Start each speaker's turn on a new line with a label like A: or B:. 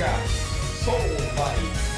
A: が商売。